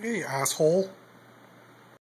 Hey, asshole.